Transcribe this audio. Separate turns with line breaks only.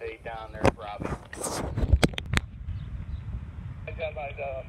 update down there, Robbie.
I got my uh,